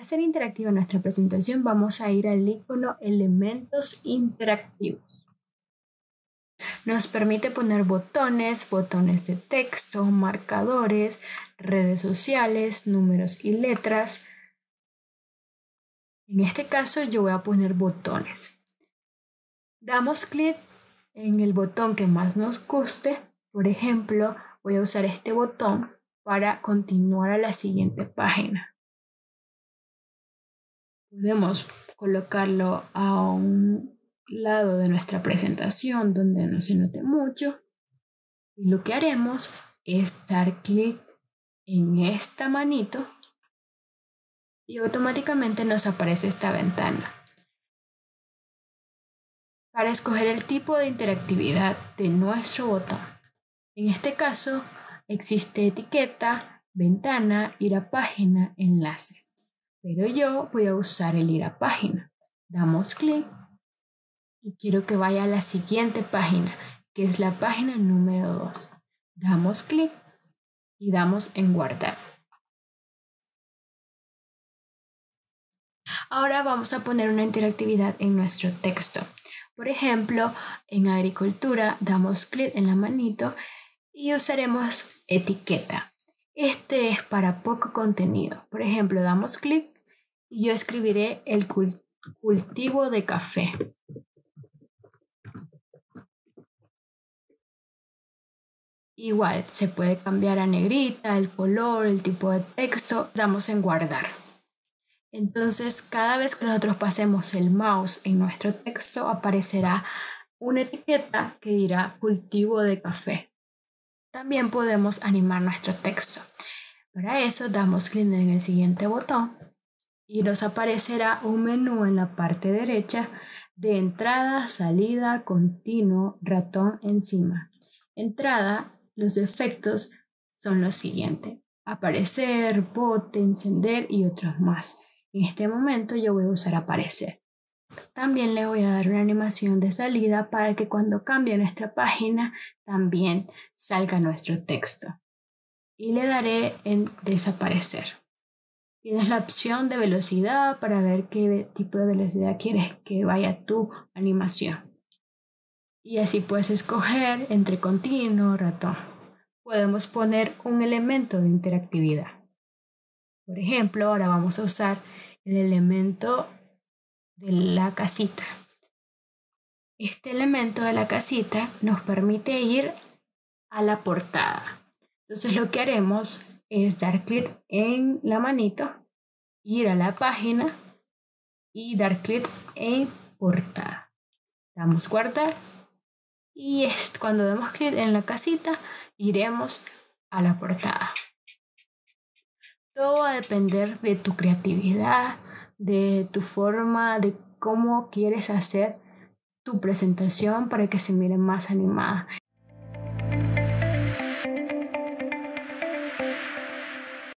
Para hacer interactiva nuestra presentación vamos a ir al icono elementos interactivos. Nos permite poner botones, botones de texto, marcadores, redes sociales, números y letras. En este caso yo voy a poner botones. Damos clic en el botón que más nos guste. Por ejemplo, voy a usar este botón para continuar a la siguiente página. Podemos colocarlo a un lado de nuestra presentación donde no se note mucho. Y lo que haremos es dar clic en esta manito y automáticamente nos aparece esta ventana. Para escoger el tipo de interactividad de nuestro botón. En este caso existe etiqueta, ventana, ir a página, enlace. Pero yo voy a usar el ir a página. Damos clic y quiero que vaya a la siguiente página, que es la página número 2. Damos clic y damos en guardar. Ahora vamos a poner una interactividad en nuestro texto. Por ejemplo, en agricultura damos clic en la manito y usaremos etiqueta. Este es para poco contenido. Por ejemplo, damos clic yo escribiré el cultivo de café. Igual se puede cambiar a negrita, el color, el tipo de texto, damos en guardar. Entonces, cada vez que nosotros pasemos el mouse en nuestro texto, aparecerá una etiqueta que dirá cultivo de café. También podemos animar nuestro texto. Para eso damos clic en el siguiente botón y nos aparecerá un menú en la parte derecha de entrada, salida, continuo, ratón encima. Entrada los efectos son los siguientes. Aparecer, bote, encender y otros más. En este momento yo voy a usar aparecer. También le voy a dar una animación de salida para que cuando cambie nuestra página también salga nuestro texto. Y le daré en desaparecer. Tienes la opción de velocidad para ver qué tipo de velocidad quieres que vaya tu animación. Y así puedes escoger entre continuo, ratón podemos poner un elemento de interactividad. Por ejemplo, ahora vamos a usar el elemento de la casita. Este elemento de la casita nos permite ir a la portada. Entonces lo que haremos es dar clic en la manito, ir a la página y dar clic en portada. Damos guardar y es cuando damos clic en la casita iremos a la portada. Todo va a depender de tu creatividad, de tu forma, de cómo quieres hacer tu presentación para que se mire más animada.